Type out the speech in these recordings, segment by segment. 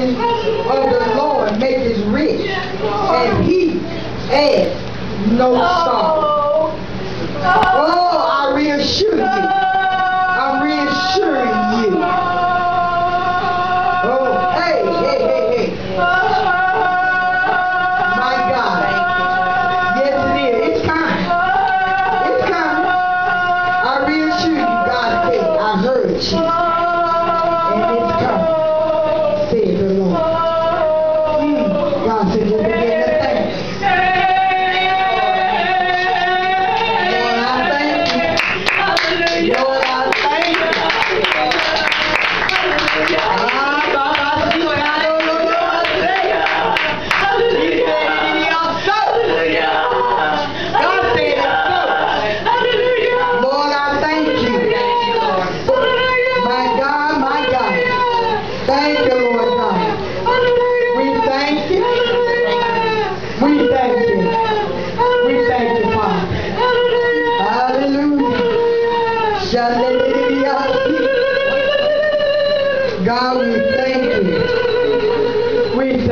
blessing of the Lord make maketh rich, and he adds no oh. sorrow.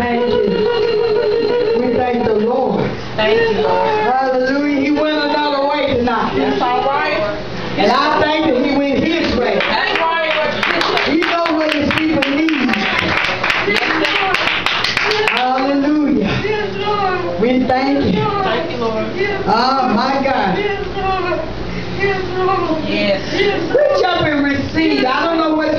We thank the Lord. Thank you, Lord. Hallelujah. He went another way tonight. That's all right. And I thank that he went his way. That's right. He knows what his people need. Hallelujah. We thank you. Thank you, Lord. Oh, my God. Yes. Reach up and receive. I don't know what